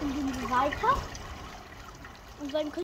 dann gehen wir weiter. Und dann können